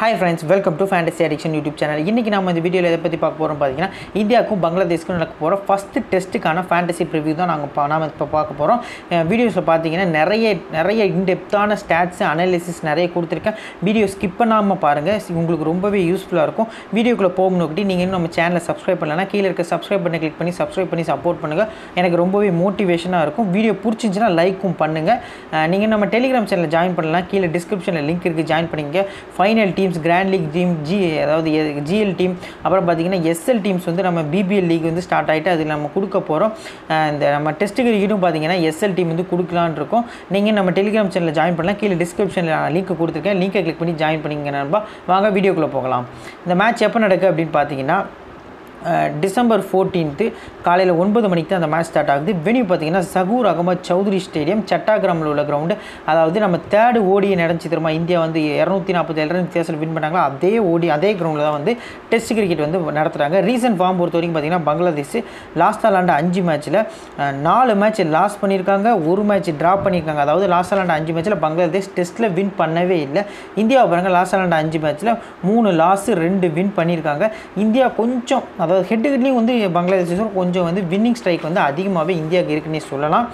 Hi friends welcome to fantasy addiction YouTube channel இன்றைக்கி நம்ம இந்த வீடியோவில் எதை பற்றி பார்க்க போகிறோம் பார்த்தீங்கன்னா இந்தியாவுக்கும் பங்களாதேஷ்க்கும் நடக்க போகிற ஃபஸ்ட்டு டெஸ்ட்டுக்கான ஃபேண்டசி ப்ரிவ்யூ தான் நாங்கள் பா இப்போ பார்க்க போகிறோம் வீடியோஸில் பார்த்தீங்கன்னா நிறைய நிறைய இன்டெப்த்தான ஸ்டாட்ஸ் அனாலிசிஸ் நிறைய கொடுத்துருக்கேன். வீடியோ ஸ்கிப் பண்ணாமல் பாருங்கள் உங்களுக்கு ரொம்பவே யூஸ்ஃபுல்லாக இருக்கும். வீடியோக்குள்ளே போகணுக்கிட்டி நீங்கள் இன்னும் நம்ம சேனலை சப்ஸ்கிரைப் பண்ணலன்னா கீழே இருக்க சப்ஸ்கிரைப் பண்ணி கிளிக் பண்ணி சப்ஸ்கிரைப் பண்ணி சப்போர்ட் பண்ணுங்கள் எனக்கு ரொம்பவே மோட்டிவேஷனாக இருக்கும். வீடியோ பிடிச்சிச்சின்னா லைக்கும் பண்ணுங்கள் நீங்கள் நம்ம டெலிகிராம் சேனலில் ஜாயின் பண்ணலாம் கீழே டிஸ்கிரிப்ஷனில் லிங்க் இருக்குது ஜாயின் பண்ணிங்க final teams grand league team G அதாவது ஜிஎல் டீம் அப்புறம் பார்த்தீங்கன்னா எஸ்எல் டீம்ஸ் வந்து நம்ம பிபிஎல் லீக் வந்து ஸ்டார்ட் ஆகிட்டு அதில் நம்ம கொடுக்க போகிறோம் இந்த நம்ம டெஸ்ட் கிரிக்கெட்டும் பார்த்தீங்கன்னா எஸ்எல் டீம் வந்து கொடுக்கலான்னு இருக்கோம். நீங்கள் நம்ம டெலிகிராம் சேனலில் ஜாயின் பண்ணலாம். கீழே டிஸ்கிரிப்ஷனில் லிங்க் கொடுத்துருக்கேன். லிங்கை கிளிக் பண்ணி ஜாயின் பண்ணிங்க நண்பா. வாங்க வீடியோக்குள்ளே போகலாம். இந்த மேட்ச் எப்போ நடக்குது அப்படின்னு பார்த்தீங்கன்னா டிசம்பர் ஃபோர்டீன்த்து காலையில் ஒன்பது மணிக்கு தான் அந்த மேட்ச் ஸ்டார்ட் ஆகுது. வெனியூ பார்த்திங்கன்னா சகூர் அகமது சௌத்ரி ஸ்டேடியம் சட்டாகிராமில் உள்ள கிரவுண்டு அதாவது நம்ம தேர்டு ஓடி நடந்துச்சு தெரியுமா இந்தியா வந்து இரநூத்தி நாற்பத்தேழு ரன் வித்தியாசத்தில் வின் பண்ணாங்களோ? அதே ஓடி அதே கிரவுண்டில் தான் வந்து டெஸ்ட் கிரிக்கெட் வந்து நடத்துகிறாங்க ரீசன்ட் ஃபார்ம் பொறுத்த வரைக்கும் பார்த்தீங்கன்னா பங்களாதேஷ் லாஸ்ட் விளாண்ட அஞ்சு மேட்ச்சில் நாலு மேட்ச் லாஸ் பண்ணியிருக்காங்க. ஒரு மேட்ச் ட்ரா பண்ணியிருக்காங்க. அதாவது லாஸ்ட் விளாண்ட அஞ்சு மேட்ச்சில் பங்களாதேஷ் டெஸ்ட்டில் வின் பண்ணவே இல்லை. இந்தியாவை பாருங்கள் லாஸ்ட் விளாண்ட அஞ்சு மேட்ச்சில் மூணு லாஸு ரெண்டு வின் பண்ணியிருக்காங்க. இந்தியா கொஞ்சம் அதாவது ஹெட் ஹெட்லேயும் வந்து பங்களாதேஷ் கொஞ்சம் வந்து வின்னிங் ஸ்ட்ரைக் வந்து அதிகமாகவே இந்தியாவுக்கு இருக்குன்னே சொல்லலாம்.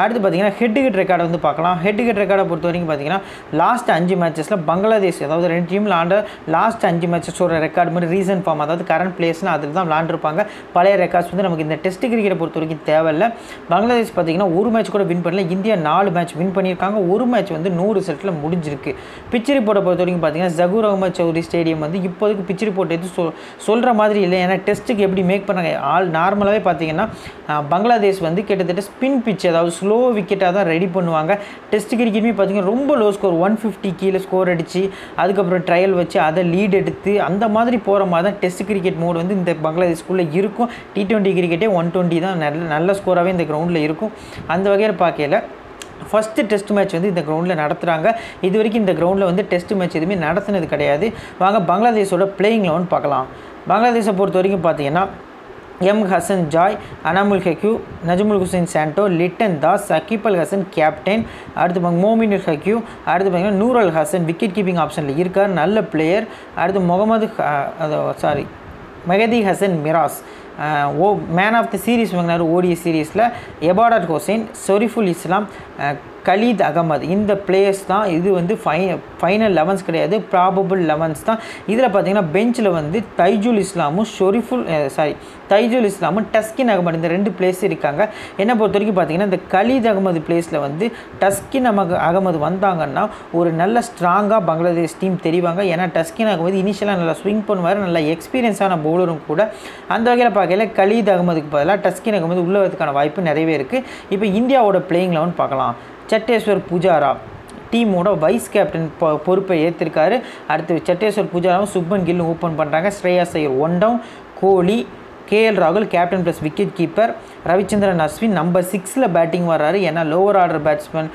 அடுத்து பார்த்தீங்கன்னா ஹெட் ஹெட் ரெக்கார்டை வந்து பார்க்கலாம். ஹெட் ஹெட் ரெக்கார்டை பொறுத்த வரைக்கும் பார்த்தீங்கன்னா லாஸ்ட் அஞ்சு மேட்சஸில் பங்களாதேஷ் அதாவது ரெண்டு டீமில் ஆண்ட லாஸ்ட் அஞ்சு மேட்சஸோட ரெக்கார்டு மாதிரி ரீசன் ஃபார்ம் அதாவது கரண்ட் பிளேஸ்னு அதில் தான் விளாண்டுருப்பாங்க பழைய ரெக்கார்ட்ஸ் வந்து நமக்கு இந்த டெஸ்ட் கிரிக்கெட்டை பொறுத்த வரைக்கும் தேவையில்லை. பங்களாதேஷ் பார்த்தீங்கன்னா ஒரு மேட்ச் கூட வின் பண்ணல. இந்தியா நாலு மேட்ச் வின் பண்ணியிருக்காங்க. ஒரு மேட்ச் வந்து நூறு ரிசல்ட்டில் முடிஞ்சிருக்கு. பிச் ரிப்போர்ட்டை பொறுத்த வரைக்கும் பார்த்தீங்கன்னா ஜகூர் அகமது சௌரி ஸ்டேடியம் வந்து இப்போதைக்கு பிச் ரிப்போர்ட் எதுவும் சொல் சொல்கிற மாதிரி இல்லை. ஏன்னா டெஸ்ட்டுக்கு எப்படி மேக் பண்ணாங்க? ஆல் நார்மலாகவே பார்த்தீங்கன்னா பங்களாதேஷ் வந்து கிட்டத்தட்ட ஸ்பின் பிச் அதாவது ஸ்லோ விக்கெட்டாக தான் ரெடி பண்ணுவாங்க. டெஸ்ட் கிரிக்கெட்டுமே பார்த்தீங்கன்னா ரொம்ப லோ ஸ்கோர் ஒன் ஃபிஃப்டி கீழே ஸ்கோர் அடித்து அதுக்கப்புறம் ட்ரையல் வச்சு அதை லீட் எடுத்து அந்த மாதிரி போகிற மாதிரி தான் டெஸ்ட் கிரிக்கெட் மோடு வந்து இந்த பங்களாதேஷ்குள்ளே இருக்கும். டி ட்வெண்ட்டி கிரிக்கெட்டே ஒன் டுவெண்ட்டி தான் நல்ல நல்ல ஸ்கோராகவே இந்த கிரவுண்டில் இருக்கும். அந்த வகையில் பார்க்கல ஃபஸ்ட்டு டெஸ்ட் மேட்ச் வந்து இந்த கிரவுண்டில் நடத்துகிறாங்க இது வரைக்கும் இந்த கிரவுண்டில் வந்து டெஸ்ட் மேட்ச் எதுவுமே நடத்துனது கிடையாது. வாங்க பங்களாதேஷோட பிளேயிங் லெவன் பார்க்கலாம். பங்களாதேஷை பொறுத்த வரைக்கும் பார்த்தீங்கன்னா M Hasan Joy Anamul Haque Najmul Hossain Shanto Lytton Das Shakib Al Hasan captain அடுத்து மோமினுல் ஹக்யூ அடுத்து பார்த்தீங்கன்னா நூர் அல் ஹசன் விக்கெட் கீப்பிங் ஆப்ஷனில் இருக்கார் நல்ல பிளேயர் அடுத்து முகமது சாரி மெகதி ஹசன் மிராஸ் ஓ மேன் ஆஃப் த சீரீஸ் வாங்கினார் ஓடிய சீரீஸில் எபாடர் ஹுசைன் சொரிஃபுல் இஸ்லாம் கலீத் அகமது. இந்த பிளேயர்ஸ் தான் இது வந்து ஃபை ஃபைனல் லெவன்ஸ் கிடையாது ப்ராபபிள் லெவன்ஸ் தான். இதில் பார்த்தீங்கன்னா பெஞ்சில் வந்து தைஜுல் இஸ்லாமும் ஷொரிஃபுல் சாரி தைஜுல் இஸ்லாமும் டஸ்கின் அகமது இந்த ரெண்டு பிளேஸ் இருக்காங்க. என்னை பொறுத்த வரைக்கும் பார்த்தீங்கன்னா இந்த கலீத் அகமது பிளேஸில் வந்து டஸ்கின் அமக அகமது வந்தாங்கன்னா ஒரு நல்ல ஸ்ட்ராங்காக பங்களாதேஷ் டீம் தெரிவாங்க. ஏன்னா டஸ்கின் அகமது இனிஷியலாக நல்லா ஸ்விங் பண்ணுவார் நல்ல எக்ஸ்பீரியன்ஸான பவுலரும் கூட. அந்த வகையில் பார்க்கல கலீத் அகமதுக்கு பதிலாக டஸ்கின் அகமது உள்ளதுக்கான வாய்ப்பு நிறையவே இருக்குது இப்போ இந்தியாவோட பிளேயிங் லெவன் பார்க்கலாம். சட்டேஸ்வர் புஜாரா டீமோட வைஸ் கேப்டன் பொறுப்பை ஏற்றிருக்காரு அடுத்து சட்டேஸ்வர் புஜாராவும் சுப்மன் கில்லும் ஓப்பன் பண்ணுறாங்க Shreyas Iyer one down Kohli KL ராகுல் captain plus wicket keeper Ravichandran Ashwin number சிக்ஸில் பேட்டிங் வர்றாரு. ஏன்னா லோவர் ஆர்டர் பேட்ஸ்மேன்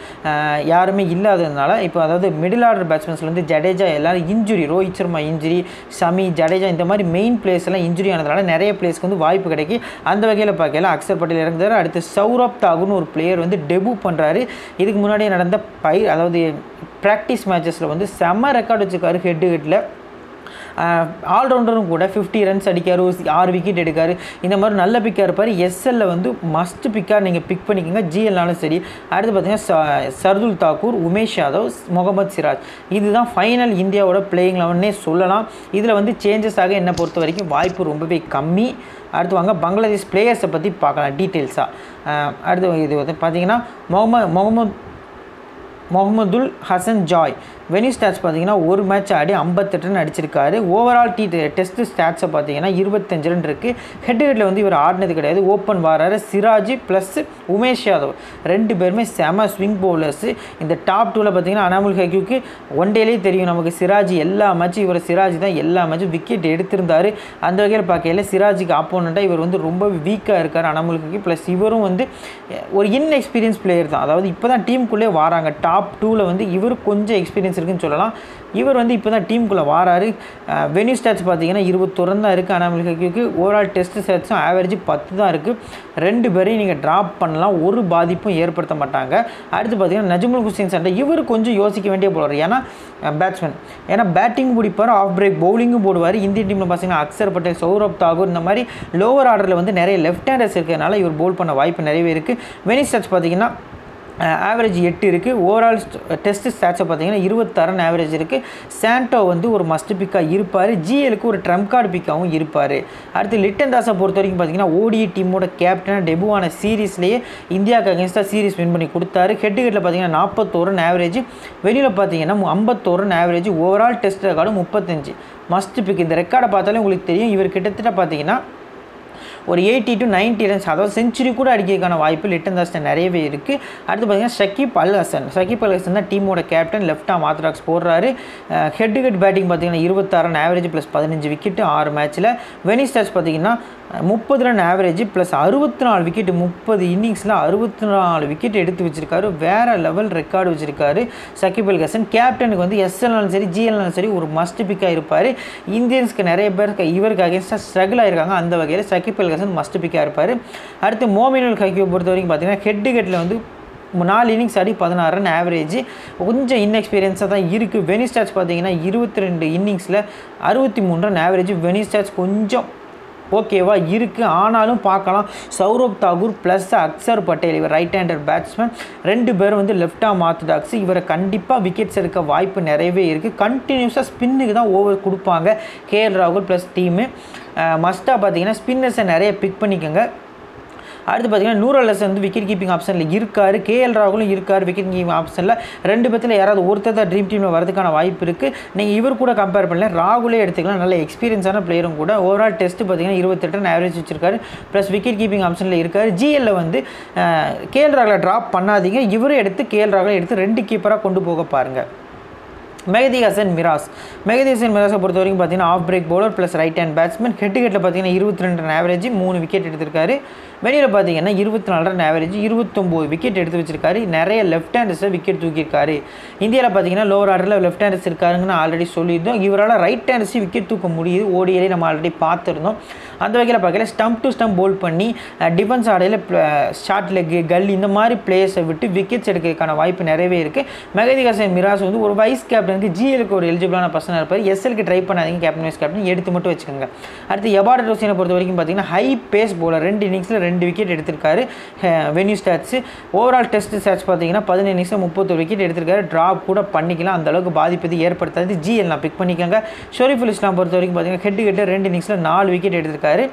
யாருமே இல்லாததுனால இப்போ அதாவது மிடில் ஆர்டர் பேட்ஸ்மேன்ஸ்லேருந்து ஜடேஜா எல்லோரும் இன்ஜுரி ரோஹித் சர்மா இன்ஜுரி ஷமி ஜடேஜா இந்த மாதிரி மெயின் பிளேஸ் எல்லாம் இன்ஜுரி ஆனதுனால நிறைய பிளேஸ்க்கு வந்து வாய்ப்பு கிடைக்கி அந்த வகையில் பார்க்கல அக்சர் பட்டேல் இறங்குறாரு அடுத்து சௌரப் தாகுன்னு ஒரு பிளேயர் வந்து டெபு பண்ணுறாரு இதுக்கு முன்னாடியே நடந்த பை அதாவது ப்ராக்டிஸ் மேட்சஸில் வந்து செம்ம ரெக்கார்டு வச்சுருக்காரு ஹெட்டு ஹெட்டில் ஆல்ரவுண்டரும் கூட ஃபிஃப்டி ரன்ஸ் அடிக்கார் ஆறு விக்கெட் எடுக்கார். இந்த மாதிரி நல்ல பிக்காக இருப்பார். எஸ்எல்ல வந்து மஸ்ட் பிக்காக நீங்கள் பிக் பண்ணிக்கோங்க. ஜிஎல்னாலும் சரி. அடுத்து பார்த்தீங்கன்னா சர்துல் தாக்கூர் உமேஷ் யாதவ் முகமது சிராஜ். இதுதான் ஃபைனல் இந்தியாவோட பிளேயிங் லெவன்னே சொல்லலாம். இதில் வந்து சேஞ்சஸ் ஆக என்னை பொறுத்த வரைக்கும் வாய்ப்பு ரொம்பவே கம்மி. அடுத்து வாங்க பங்களாதேஷ் பிளேயர்ஸை பற்றி பார்க்கலாம் டீட்டெயில்ஸாக அடுத்து இது வந்து பார்த்தீங்கன்னா முகமது முகமது முகமதுல் ஹசன் ஜாய். வெனி ஸ்டாட்ஸ் பார்த்தீங்கன்னா ஒரு மேட்ச் ஆடி ஐம்பத்தெட்டு ரன் அடிச்சிருக்காரு. ஓவரால் டி டெஸ்ட் ஸ்டாட்ஸை பார்த்தீங்கன்னா இருபத்தஞ்சு ரன் இருக்குது ஹெட் ஹெட்டில் வந்து இவர் ஆடினது கிடையாது. ஓப்பன் வாராரு சிராஜ் ப்ளஸ் உமேஷ் யாதவ். ரெண்டு பேருமே செம ஸ்விங் பவுலர்ஸு இந்த டாப் டூவில் பார்த்தீங்கன்னா அனாமுல் ஹெக்யூக்கு ஒன் டேலேயே தெரியும் நமக்கு சிராஜ் எல்லா மேட்சும் இவர் சிராஜ் தான் எல்லா மேட்சும் விக்கெட் எடுத்திருந்தார். அந்த வகையில் பார்க்கையில் சிராஜுக்கு ஆப்போனண்ட்டாக இவர் வந்து ரொம்ப வீக்காக இருக்கார் அனாமுல் ஹெக்யூ ப்ளஸ் இவரும் வந்து ஒரு இன்எக்ஸ்பீரியன்ஸ் பிளேயர் தான். அதாவது இப்போ தான் டீமுக்குள்ளே வராங்க. டாப் டூவில் வந்து இவர் கொஞ்சம் எக்ஸ்பீரியன்ஸ் எக்ஸ்பீரியன்ஸ் இருக்குன்னு சொல்லலாம். இவர் வந்து இப்போ தான் டீமுக்குள்ளே வாராரு வெனியூ ஸ்டாட்ஸ் பார்த்தீங்கன்னா இருபத்தொரு தான் இருக்குது அனாமலிக்கு ஓவரால் டெஸ்ட் ஸ்டாட்ஸும் ஆவரேஜ் பத்து தான் இருக்குது ரெண்டு பேரையும் நீங்கள் ட்ராப் பண்ணலாம். ஒரு பாதிப்பும் ஏற்படுத்த மாட்டாங்க. அடுத்து பார்த்தீங்கன்னா நஜ்முல் ஹுசேன் சண்டை. இவர் கொஞ்சம் யோசிக்க வேண்டிய போடுவார் ஏன்னா பேட்ஸ்மேன் ஏன்னா பேட்டிங் பிடிப்பார் ஆஃப் பிரேக் பவுலிங்கும் போடுவார். இந்திய டீமில் பார்த்தீங்கன்னா அக்சர் பட்டேல் சௌரப் தாகூர் இந்த மாதிரி லோவர் ஆர்டரில் வந்து நிறைய லெஃப்ட் ஹேண்டர்ஸ் இருக்கிறதுனால இவர் போல் பண்ண வாய்ப்பு நிறையவே இருக்குது வெனிஸ் ஸ்டாட்ஸ் பார்த்தீங்கன்னா ஆவரேஜ் எட்டு இருக்குது ஓவரால் டெஸ்ட் ஸ்டாட்ஸை பார்த்தீங்கன்னா இருபத்தாறுன்னு ஆவரேஜ் இருக்குது சாண்டோ வந்து ஒரு மஸ்ட் பிக்காக இருப்பார். ஜிஎலுக்கு ஒரு ட்ரம் கார்டு பிக்காகவும் இருப்பார். அடுத்து லிட்டன் தாஸை பொறுத்த வரைக்கும் பார்த்தீங்கன்னா ஓடி டீமோட கேப்டனாக டெபுவான சீரீஸ்லேயே இந்தியாவுக்கு அகேன்ஸ்டாக சீரீஸ் வின் பண்ணி கொடுத்தாரு. ஹெட் ஹெட்டில் பார்த்தீங்கன்னா நாற்பத்தோருன்னு ஆவரேஜ் வெளியில் பார்த்தீங்கன்னா ஐம்பத்தோருன்னு ஆவரேஜ் ஓவரால் டெஸ்ட் ரெக்கார்டு முப்பத்தஞ்சு. மஸ்ட் பிக் இந்த ரெக்கார்டை பார்த்தாலே உங்களுக்கு தெரியும். இவர் கிட்டத்தட்ட பார்த்தீங்கன்னா ஒரு எயிட்டி டு நைன்ட்டி ரன்ஸ் அதாவது செஞ்சுரி கூட அடிக்கிறதுக்கான வாய்ப்பு லிட்டன் தாஸ்டன் நிறையவே இருக்குது அடுத்து பார்த்தீங்கன்னா ஷக்கீப் அல் ஹசன் ஷக்கீப் அல் ஹசன் தான் டீமோட கேப்டன் லெஃப்டாக மாத்ராக்ஸ் போடுறாரு. ஹெட் ஹெட் பேட்டிங் பார்த்திங்கன்னா இருபத்தாறு ஆவரேஜ் ப்ளஸ் பதினஞ்சு விக்கெட்டு ஆறு மேட்ச்சில் வெனிஸ் ஸ்டாட்ஸ் பார்த்தீங்கன்னா முப்பது ரன் ஆவரேஜ் ப்ளஸ் அறுபத்தி நாலு விக்கெட் முப்பது இன்னிங்ஸில் அறுபத்தி நாலு விக்கெட் எடுத்து வச்சிருக்காரு. வேறு லெவல் ரெக்கார்டு வச்சிருக்காரு சக்கிப் அல் ஹசன் கேப்டனுக்கு வந்து எஸ்எல்னாலும் சரி ஜிஎல்னாலும் சரி ஒரு மஸ்ட் பிக்காக இருப்பார். இந்தியன்ஸ்க்கு நிறைய பேர் இவருக்கு அகேன்ஸ்டாக ஸ்ட்ரகிள் ஆகிருக்காங்க அந்த வகையில் சக்கிப் அல் ஹசன் மஸ்ட் பிக்காக இருப்பார். அடுத்து மோமினுல் ஹக்கியை பொறுத்த வரைக்கும் பார்த்தீங்கன்னா ஹெட் ஹெட்டில் வந்து நாலு இன்னிங்ஸ் அடி பதினாறு ரன் ஆவரேஜ் கொஞ்சம் இன்எக்ஸ்பீரியன்ஸாக தான் இருக்குது வெனி ஸ்டாட்ஸ் பார்த்தீங்கன்னா இருபத்தி ரெண்டு இன்னிங்ஸில் அறுபத்தி மூணு ரன் ஆவரேஜ் வெனி ஸ்டாட்ஸ் கொஞ்சம் ஓகேவா இருக்குது ஆனாலும் பார்க்கலாம். சௌரப் தாகூர் ப்ளஸ் அக்சர் பட்டேல் இவர் ரைட் ஹேண்டர் பேட்ஸ்மேன் ரெண்டு பேரும் வந்து லெஃப்டாக மாத்துடாக்ஸ் இவரை கண்டிப்பாக விக்கெட்ஸ் எடுக்க வாய்ப்பு நிறையவே இருக்குது கண்டினியூஸாக ஸ்பின்னுக்கு தான் ஓவர் கொடுப்பாங்க. கேஎல் ராகுல் ப்ளஸ் டீமு மஸ்ட்டாக பார்த்தீங்கன்னா ஸ்பின்னர்ஸை நிறைய பிக் பண்ணிக்கோங்க. அடுத்து பார்த்தீங்கன்னா நூரல்லஸ் வந்து விக்கெட் கீப்பிங் ஆப்ஷனில் இருக்கார். கேஎல் ராகுலும் இருக்கார் விக்கெட் கீப்பிங் ஆப்ஷனில் ரெண்டு பேத்தில் யாராவது ஒருத்தர் தான் ட்ரீம் டீமில் வரதுக்கான வாய்ப்பு இருக்குது நீங்கள் இவர் கூட கம்பேர் பண்ணல. ராகுலே எடுத்துக்கலாம். நல்ல எக்ஸ்பீரியன்ஸான பிளேயரும் கூட. ஓவரால் டெஸ்ட் பார்த்தீங்கன்னா இருபத்தெட்டு ஆவரேஜ் வச்சிருக்காரு. ப்ளஸ் விக்கெட் கீப்பிங் ஆப்ஷனில் இருக்கார். ஜிஎல்ல வந்து கேஎல் ராகுலை ட்ராப் பண்ணாதீங்க. இவரும் எடுத்து கேஎல் ராகுலை எடுத்து ரெண்டு கீப்பராக கொண்டு போக பாருங்கள் மெகதி ஹசன் மிராஸ் மெகதி ஹசன் மிராஸை பொறுத்த வரைக்கும் பார்த்தீங்கன்னா off break bowler plus right hand batsman head ஹெட்டில் பார்த்தீங்கன்னா இருபத்தி ரெண்டு ரன் ஆவரேஜ் மூணு விக்கெட் எடுத்திருக்காரு. வெளியில் பார்த்தீங்கன்னா இருபத்தி நாலு ரன் ஆவரேஜ் இருபத்தொம்போது விக்கெட் எடுத்து வச்சிருக்காரு. நிறைய லெஃப்ட் ஹேண்டர்ஸை விக்கெட் தூக்கியிருக்காரு. இந்தியாவில் பார்த்தீங்கன்னா லோவர் ஆர்டரில் லெஃப்ட் ஹேண்டர்ஸ் இருக்காருங்கன்னு ஆல்ரெடி சொல்லியிருந்தோம். இவரால் ரைட் ஹேண்டர்ஸையும் விக்கெட் தூக்க முடியுது. ஓடியிலே நம்ம ஆல்ரெடி பார்த்துருந்தோம். அந்த வகையில் பார்க்கல ஸ்டம்ப் டு ஸ்டம்ப் போல் பண்ணி டிஃபென்ஸ் ஆடையில் ஷார்ட் லெக் கல் இந்த மாதிரி பிளேயர்ஸை விட்டு விக்கெட்ஸ் எடுக்கிறதுக்கான வாய்ப்பு நிறையவே இருக்குது மெகதி ஹசன் மிராஸ் வந்து ஒரு வைஸ் கேப்டன் வந்து ஜிஎலுக்கு ஒரு எலிஜிபிளான பர்சனாக இருப்பார். எஸ்எலுக்கு ட்ரை பண்ணாதீங்க கேப்டன் வைஸ் கேப்டன் எடுத்து மட்டும் வச்சுக்கோங்க. அடுத்து எபார்ட் ரோசினை பொறுத்த வரைக்கும் பார்த்தீங்கன்னா ஹை பேஸ் போலர் ரெண்டு இன்னிங்ஸில் ரெண்டு விக்கெட் எடுத்திருக்காரு. Venue stats overall test stats பார்த்தீங்கன்னா பதினேழு இன்னிங்ஸில் முப்பத்தொரு விக்கெட் எடுத்திருக்காரு. ட்ராப் கூட பண்ணிக்கலாம். அந்த அளவுக்கு பாதிப்பது ஏற்படுத்தாது. ஜிஎல் நான் பிக் பண்ணிக்கோங்க. ஷொரீஃபுல் இஸ்லாம் பொறுத்த வரைக்கும் பார்த்தீங்கன்னா ஹெட் கிட்ட ரெண்டு இன்னிங்ஸில் நாலு விக்கெட் எடுத்திருக்காரு.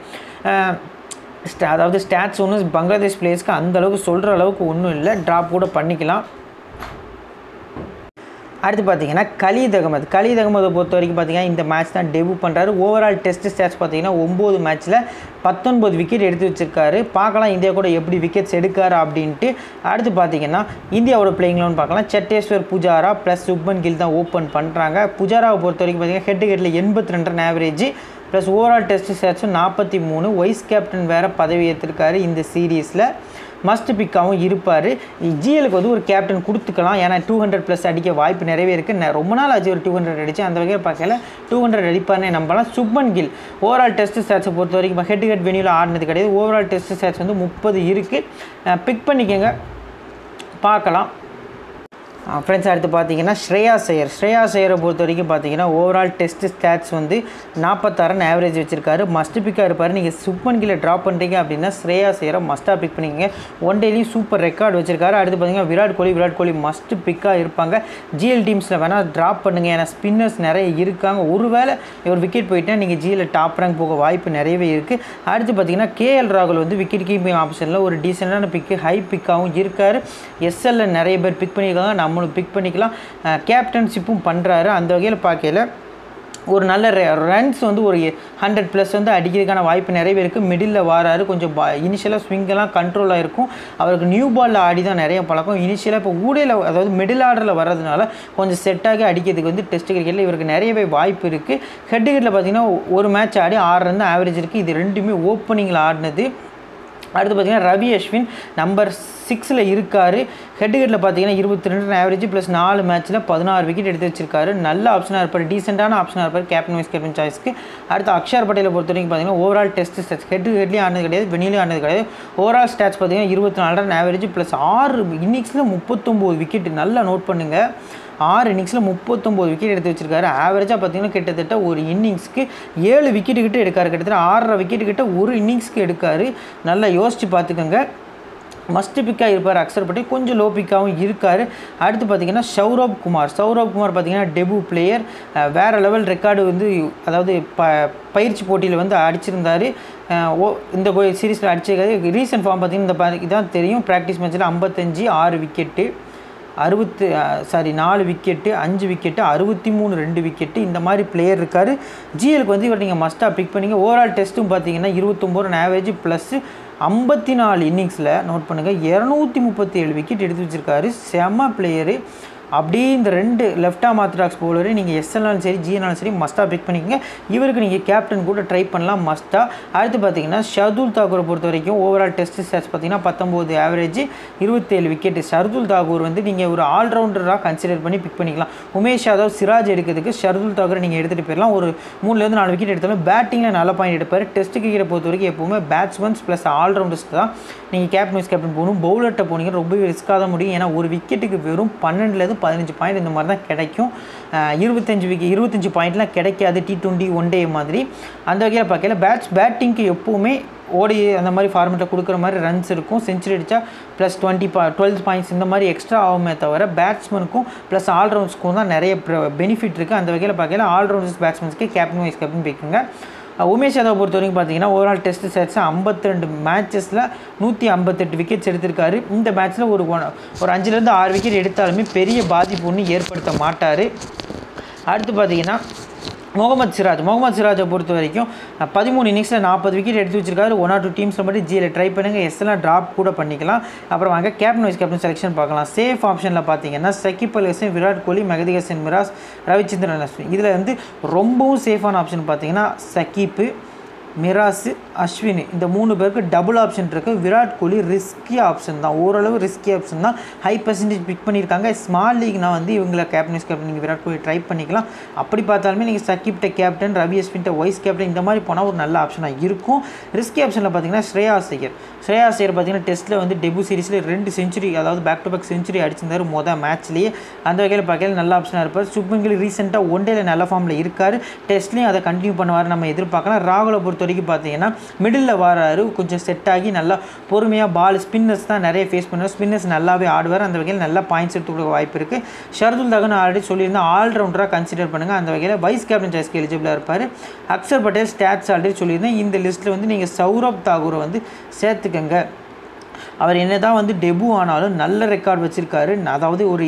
ஸ்டா அதாவது ஸ்டாட்ஸ் ஒன்று பங்களாதேஷ் பிளேயர்ஸ்க்கு அந்த அளவுக்கு சொல்கிற அளவுக்கு ஒன்றும் இல்லை. ட்ராப் கூட பண்ணிக்கலாம். அடுத்து பார்த்தீங்கன்னா கலீத் அகமது கலீத் அகமதை பொறுத்த வரைக்கும் பார்த்தீங்கன்னா இந்த மேட்ச் தான் டெபியூ பண்ணுறாரு ஓவரால் டெஸ்ட் ஸ்டாட்ஸ் பார்த்தீங்கன்னா ஒம்பது மேட்ச்சில் பத்தொன்பது விக்கெட் எடுத்து வச்சிருக்காரு. பார்க்கலாம் இந்தியா கூட எப்படி விக்கெட்ஸ் எடுக்காரு அப்படின்ட்டு. அடுத்து பார்த்தீங்கன்னா இந்தியாவோட பிளேயிங்லன்னு பார்க்கலாம். செட்டேஸ்வர் புஜாரா ப்ளஸ் சுப்மன் கில் தான் ஓப்பன் பண்ணுறாங்க புஜாராவை பொறுத்த வரைக்கும் பார்த்தீங்கன்னா ஹெட் ஹெட்டில் எண்பத்தி ரெண்டு run average plus overall test ஸ்டாட்ஸும் நாற்பத்தி மூணு. வைஸ் கேப்டன் வேறு பதவி ஏற்றிருக்காரு இந்த சீரீஸில் மஸ்ட் பிக்காகவும் இருப்பார். ஜிஎலுக்கு வந்து ஒரு கேப்டன் கொடுத்துக்கலாம். ஏன்னா டூ ஹண்ட்ரட் ப்ளஸ் அடிக்க வாய்ப்பு நிறையவே இருக்குது நான் ரொம்ப நாள் ஆச்சு ஒரு டூ ஹண்ட்ரட் அடிச்சு. அந்த வகையில் பார்க்கல. டூ ஹண்ட்ரட் அடிப்பார்னே நம்பலாம். சுப்மன் கில் ஓவரால் டெஸ்ட் ஸ்டாட்ஸை பொறுத்த வரைக்கும் ஹெட் ஹெட் வெனியில் ஆடினது கிடையாது. ஓவரால் டெஸ்ட் ஸ்டாட்ஸ் வந்து முப்பது இருக்குது பிக் பண்ணிக்கோங்க. பார்க்கலாம். ஃப்ரெண்ட்ஸ் அடுத்து பார்த்தீங்கன்னா ஸ்ரேயா சையர். ஸ்ரேயா சையரை பொறுத்த வரைக்கும் பார்த்தீங்கன்னா ஓவரால் டெஸ்ட் ஸ்டாட்ஸ் வந்து நாற்பத்தாறு ஆவரேஜ் வச்சிருக்காரு. மஸ்ட் பிக்காக இருப்பார். நீங்கள் சுப்மன் கீழே ட்ராப் பண்ணுறீங்க அப்படின்னா ஸ்ரேயா சையரை மஸ்ட்டாக பிக் பண்ணிக்கங்க. ஒன் டேலையும் சூப்பர் ரெக்கார்டு வச்சிருக்காரு. அடுத்து பார்த்தீங்கன்னா விராட் கோலி விராட் கோலி மஸ்ட் பிக்காக இருப்பாங்க. ஜிஎல் டீம்ஸில் வேணால் ட்ராப் பண்ணுங்கள் ஏன்னா ஸ்பின்னர்ஸ் நிறைய இருக்காங்க. ஒருவேளை இவர் விக்கெட் போயிட்டால் நீங்கள் ஜிஎல் டாப் ரேங்க் போக வாய்ப்பு நிறையவே இருக்குது அடுத்து பார்த்தீங்கன்னா கேஎல் ராகுல் வந்து விக்கெட் கீப்பிங் ஆப்ஷனில் ஒரு டீசெண்டான பிக்கு ஹை பிக்காகவும் இருக்கார். எஸ்எல்ல நிறைய பேர் பிக் பண்ணியிருக்காங்க. நம்மளும் பிக் பண்ணிக்கலாம். கேப்டன்ஷிப்பும் பண்ணுறாரு அந்த வகையில் பார்க்கல ஒரு நல்ல ரன்ஸ் வந்து ஒரு ஹண்ட்ரட் ப்ளஸ் வந்து அடிக்கிறதுக்கான வாய்ப்பு நிறையவே இருக்குது மிடில் வாராரு. கொஞ்சம் பா இனிஷியலாக ஸ்விங்கெல்லாம் கண்ட்ரோலாக இருக்கும் அவருக்கு நியூ பாலில் ஆடி தான் நிறைய பழக்கம். இனிஷியலாக இப்போ ஊடையில் அதாவது மிடில் ஆர்டரில் வர்றதுனால கொஞ்சம் செட்டாகி அடிக்கிறதுக்கு வந்து டெஸ்ட் கிரிக்கெட்டில் இவருக்கு நிறையவே வாய்ப்பு இருக்குது ஹெட் கிரிக்கெட்டில் பார்த்திங்கன்னா ஒரு மேட்ச் ஆடி ஆறு ரன் ஆவரேஜ் இருக்குது இது ரெண்டுமே ஓப்பனிங்கில் ஆடினது அடுத்து பார்த்தீங்கன்னா ரவி அஸ்வின் நம்பர் சிக்ஸில் இருக்கார். ஹெட் ஹெட்டில் பார்த்தீங்கன்னா இருபத்தி ரெண்டு ஆவரேஜ் ப்ளஸ் நாலு மேட்ச்சில் பதினாறு விக்கெட் எடுத்து வச்சிருக்காரு. நல்ல ஆப்ஷனாக இருப்பார். டீசெண்டான ஆப்ஷனாக இருப்பார். கேப்டன் வைஸ் கேப்டன் சாய்ஸ்க்கு அடுத்து அக்ஷர் பட்டேலை பொறுத்த வரைக்கும் பார்த்தீங்கன்னா ஓவரால் டெஸ்ட் ஸ்டாட்ஸ் ஹெட் ஹெட்லேயும் ஆனது கிடையாது. வெளியிலையும் ஆனது கிடையாது. ஓவரால் ஸ்டாட்ஸ் பார்த்தீங்கன்னா இருபத்தி நாலு ரன் ஆவரேஜ் ப்ளஸ் ஆறு இன்னிங்ஸில் முப்பத்தொம்போது விக்கெட் நல்லா நோட் பண்ணுங்கள் ஆறு இன்னிங்ஸில் முப்பத்தொம்போது விக்கெட் எடுத்து வச்சிருக்காரு. ஆவரேஜாக பார்த்தீங்கன்னா கிட்டத்தட்ட ஒரு இன்னிங்ஸ்க்கு ஏழு விக்கெட்டு கிட்ட எடுக்காரு. கிட்டத்தட்ட ஆறரை விக்கெட்டு கிட்ட ஒரு இன்னிங்ஸ்க்கு எடுக்காரு. நல்லா யோசித்து பார்த்துக்கோங்க மஸ்ட் பிக்காக இருப்பார் அக்ஷர் பட்டேல். கொஞ்சம் லோ பிக்காகவும் இருக்கார். அடுத்து பார்த்தீங்கன்னா சௌரவ் குமார். சௌரவ் குமார் பார்த்திங்கன்னா டெபு பிளேயர் வேறு லெவல் ரெக்கார்டு வந்து அதாவது ப பயிற்சி போட்டியில் வந்து அடிச்சிருந்தார். ஓ இந்த சீரீஸில் அடிச்சிருக்காரு. ரீசன்ட் ஃபார்ம் பார்த்தீங்கன்னா இந்த பா- இதான் தெரியும். ப்ராக்டிஸ் மேட்ச்சில் ஐம்பத்தஞ்சு ஆறு விக்கெட்டு அறுபத்து சாரி நாலு விக்கெட்டு அஞ்சு விக்கெட்டு அறுபத்தி மூணு ரெண்டு விக்கெட்டு இந்த மாதிரி பிளேயர் இருக்கார். ஜிஎலுக்கு வந்து இவர் நீங்கள் மஸ்ட்டாக பிக் பண்ணிங்க. ஓவரால் டெஸ்ட்டும் பார்த்தீங்கன்னா இருபத்தொம்போது ரன் ஆவரேஜ் ப்ளஸ் ஐம்பத்தி நாலு இன்னிங்ஸில் நோட் பண்ணுங்கள் இரநூத்தி முப்பத்தி ஏழு விக்கெட் எடுத்து வச்சுருக்காரு. செம பிளேயரு அப்படியே இந்த ரெண்டு லெஃப்ட் ஆம் ஆர்த்தடாக்ஸ் பவுலரு நீங்கள் எஸ்எல்னாலும் சரி ஜிஎனாலும் சரி மஸ்ட்டாக பிக் பண்ணிக்கங்க. இவருக்கு நீங்கள் கேப்டன் கூட ட்ரை பண்ணலாம் மஸ்ட்டாக அடுத்து பார்த்தீங்கன்னா ஷர்துல் தாக்கூரை பொறுத்த வரைக்கும் ஓவரால் டெஸ்ட் ஸ்டாட்ஸ் பார்த்தீங்கன்னா பத்தொம்போது ஆவரேஜ் இருபத்தேழு விக்கெட் ஷர்துல் தாக்கூர் வந்து நீங்கள் ஒரு ஆல்ரவுண்டராக கன்சிடர் பண்ணி பிக் பண்ணிக்கலாம். உமேஷ் யாதவ் சிராஜ் எடுக்கிறதுக்கு ஷர்துல் தாக்கூரை நீங்கள் எடுத்துகிட்டு போயிடலாம் ஒரு மூணுலேருந்து நாலு விக்கெட் எடுத்தாலும் பேட்டிங்கில் நல்ல பாயிண்ட் எடுப்பார். டெஸ்ட் கிரிக்கெட்டை பொறுத்த வரைக்கும் எப்போவுமே பேட்ஸ்மேன்ஸ் ப்ளஸ் ஆல்ரவுண்டர்ஸ் தான். நீங்கள் கேப்டன் வைஸ் கேப்டன் போகணும். பவுலர்கிட்ட போனீங்க ரொம்ப ரிஸ்க்காக தான் முடியும். ஏன்னா ஒரு விக்கெட்டுக்கு வெறும் பன்னெண்டுலேருந்து பதினஞ்சு பாயிண்ட் இந்த மாதிரி தான் கிடைக்கும். இருபத்தஞ்சு விக்கெட் இருபத்தஞ்சு பாயிண்ட்லாம் கிடைக்காது டி டுவெண்ட்டி ஒன் டே மாதிரி. அந்த வகையில் பார்க்கல பேட்ஸ் பேட்டிங்க்கு எப்போவுமே ஓடி அந்த மாதிரி ஃபார்மேட்டில் கொடுக்குற மாதிரி ரன்ஸ் இருக்கும். செஞ்சுரி அடித்தா ப்ளஸ் டுவெண்ட்டி பா டுவெல் பாயிண்ட்ஸ் இந்த மாதிரி எக்ஸ்ட்ரா ஆகுமே தவிர பேட்ஸ்மனுக்கும் ப்ளஸ் ஆல்ரவுண்ட்ஸ்க்கும் தான் நிறைய பெனிஃபிட் இருக்குது அந்த வகையில் பார்க்கல ஆல்ரவுண்டர்ஸ் பேட்ஸ்மேன்ஸ்க்கு கேப்டன் வைஸ் கேப்டன் போய்க்குங்க உமேஷ் யாதவ் பொறுத்த வரைக்கும் பார்த்தீங்கன்னா ஓவரால் டெஸ்ட் செட்ஸ் 52 ரெண்டு மேட்சஸில் நூற்றி ஐம்பத்தெட்டு விக்கெட்ஸ் எடுத்திருக்காரு. இந்த மேட்ச்சில் ஒரு ஒன் ஒரு அஞ்சுலேருந்து ஆறு விக்கெட் எடுத்தாலுமே பெரிய பாதிப்பு ஒன்றும் ஏற்படுத்த மாட்டார். அடுத்து பார்த்தீங்கன்னா முகமது சிராஜ். முகமது சிராஜை பொறுத்த வரைக்கும் பதிமூணு இன்னிங்ஸில் நாற்பது விக்கெட் எடுத்து வச்சிருக்காரு. ஒன் ஆர் டூ டீம்ஸில் மட்டும் ஜியில் ட்ரை பண்ணுங்கள் எஸ்எல்லாம் ட்ராப் கூட பண்ணிக்கலாம். அப்புறம் வாங்க கேப்டன் வைஸ் கேப்டன் செலெக்ஷன் பார்க்கலாம். சேஃப் ஆப்ஷனில் பார்த்தீங்கன்னா சக்கிப் அல் ஹசன் விராட் கோலி மெகதி ஹசன் மிராஸ் ரவிச்சந்திரன் அஸ்வின் இதில் வந்து ரொம்பவும் சேஃபான ஆப்ஷன் பார்த்தீங்கன்னா சக்கீப்பு மிராஸு அஸ்வினி இந்த மூணு பேருக்கு டபுள் ஆப்ஷன் இருக்குது விராட் கோலி ரிஸ்கி ஆப்ஷன் தான். ஓரளவு ரிஸ்கி ஆப்ஷன் தான். ஹை பர்சன்டேஜ் பிக் பண்ணியிருக்காங்க. ஸ்மால் லீக்னா வந்து இவங்களை கேப்டன்ஸ் கேப்டன் நீங்கள் விராட் கோலி ட்ரை பண்ணிக்கலாம். அப்படி பார்த்தாலுமே நீங்கள் சக்கிப்ட கேப்டன் ரவி அஸ்வின்ட்ட வைஸ் கேப்டன் இந்த மாதிரி போனால் ஒரு நல்ல ஆப்ஷனாக இருக்கும். ரிஸ்கி ஆப்ஷனில் பார்த்தீங்கன்னா ஸ்ரேயா ஐயர் ஸ்ரேயா ஐயர் பார்த்தீங்கன்னா டெஸ்ட்டில் வந்து டெபு சீரிஸில் ரெண்டு செஞ்சுரி அதாவது பேக் டு பேக் செஞ்சுரி அடிச்சிருந்தார் மொதல் மேட்ச்லேயே அந்த வகையில் பார்க்கல நல்ல ஆப்ஷனாக இருப்பார். சுப்மன் கில் ரீசெண்டாக ஒன் டேல நல்ல ஃபார்மில் இருக்கார். டெஸ்ட்லேயும் அதை கண்டினியூ பண்ணுவார் நம்ம எதிர்பார்க்கலாம். ராகுலை பொறுத்த வரைக்கும் பார்த்தீங்கன்னா மிடில் வராரு. கொஞ்சம் செட் ஆகி நல்லா பொறுமையாக பால் ஸ்பின்னர்ஸ் தான் நிறைய ஃபேஸ் பண்ணுவார். ஸ்பின்னர்ஸ் நல்லாவே ஆடுவார். அந்த வகையில் நல்லா பாயிண்ட்ஸ் எடுத்து கொடுக்க வாய்ப்பு இருக்குது ஷர்துல் தகன் ஆல்ரெடி சொல்லியிருந்தேன் ஆல்ரவுண்டராக கன்சிடர் பண்ணுங்கள் அந்த வகையில் வைஸ் கேப்டன் சாய்ஸ்க்கு எலிஜிபிளாக இருப்பார். அக்ஷர் பட்டேல் ஸ்டாட்ஸ் ஆல்ரெடி சொல்லியிருந்தேன். இந்த லிஸ்ட்டில் வந்து நீங்கள் சௌரப் தாகூரை வந்து சேர்த்துக்கங்க. அவர் என்ன தான் வந்து டெபு ஆனாலும் நல்ல ரெக்கார்ட் வச்சுருக்காரு. அதாவது ஒரு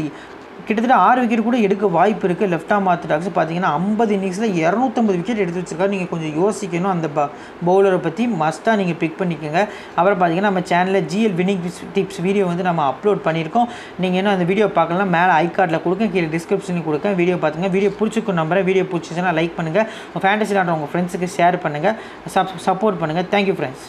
கிட்டத்தட்ட ஆறு விக்கெட் கூட எடுக்க வாய்ப்பு இருக்குது லெஃப்ட் ஆம் ஆர்த்தடாக்ஸ் பார்த்தீங்கன்னா ஐம்பது இன்னிங்ஸில் இரநூத்தம்பது விக்கெட் எடுத்து வச்சிருக்காரு. நீங்கள் கொஞ்சம் யோசிக்கணும். அந்த ப பவுலரை பற்றி மஸ்ட்டாக நீங்கள் பிக் பண்ணிக்கோங்க. அப்புறம் பார்த்தீங்கன்னா நம்ம சேனலில் ஜிஎல் வினிங் டிப்ஸ் வீடியோ வந்து நம்ம அப்லோட் பண்ணியிருக்கோம். நீங்கள் இன்னும் அந்த வீடியோ பார்க்கலாம். மேலே ஐ கார்டில் கொடுக்க கீழே டிஸ்கிரிப்ஷனில் கொடுக்க வீடியோ பார்த்துங்க வீடியோ பிடிச்சிக்கும் நம்புறேன். வீடியோ பிடிச்சிச்சுன்னா லைக் பண்ணுங்கள் உங்கள் ஃபேண்டசி ஆடுற உங்கள் ஃப்ரெண்ட்ஸுக்கு ஷேர் பண்ணுங்கள் சப் சப்போர்ட் பண்ணுங்கள் தேங்க்யூ ஃப்ரெண்ட்ஸ்